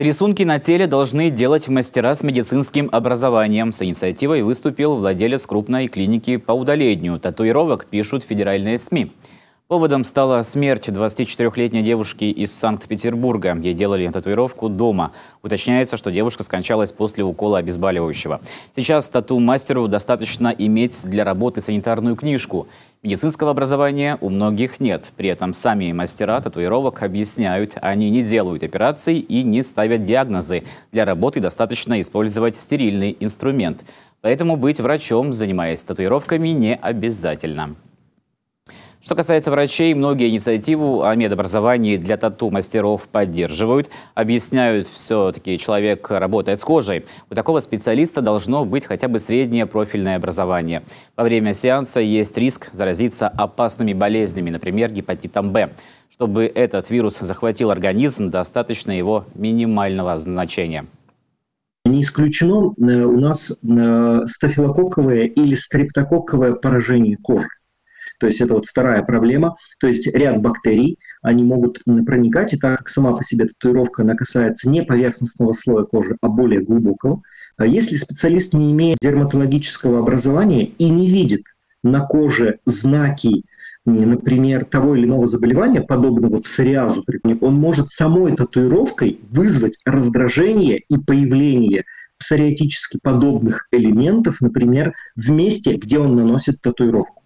Рисунки на теле должны делать мастера с медицинским образованием. С инициативой выступил владелец крупной клиники по удалению татуировок, пишут федеральные СМИ. Поводом стала смерть 24-летней девушки из Санкт-Петербурга. Ей делали татуировку дома. Уточняется, что девушка скончалась после укола обезболивающего. Сейчас тату-мастеру достаточно иметь для работы санитарную книжку. Медицинского образования у многих нет. При этом сами мастера татуировок объясняют, они не делают операций и не ставят диагнозы. Для работы достаточно использовать стерильный инструмент. Поэтому быть врачом, занимаясь татуировками, не обязательно. Что касается врачей, многие инициативу о медобразовании для тату-мастеров поддерживают. Объясняют, все-таки человек работает с кожей. У такого специалиста должно быть хотя бы среднее профильное образование. Во время сеанса есть риск заразиться опасными болезнями, например, гепатитом Б. Чтобы этот вирус захватил организм, достаточно его минимального значения. Не исключено э, у нас э, стафилококковое или стрептококковое поражение кожи. То есть это вот вторая проблема. То есть ряд бактерий, они могут проникать, и так как сама по себе татуировка, она касается не поверхностного слоя кожи, а более глубокого. А если специалист не имеет дерматологического образования и не видит на коже знаки, например, того или иного заболевания, подобного псориазу, он может самой татуировкой вызвать раздражение и появление псориатически подобных элементов, например, в месте, где он наносит татуировку.